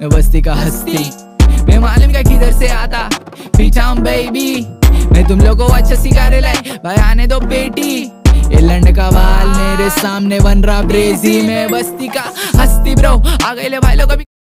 मैं बस्ती का हस्ती। मैं मालूम क्या किधर से आता। पीछा बेबी मैं तुम लोगों को अच्छा सिखा रहे लाई भाई, आने दो बेटी। ये लंड का बाल मेरे सामने बन रहा, ब्रेजी। मैं बस्ती का हस्ती ब्रो आ गए ले भाई लोग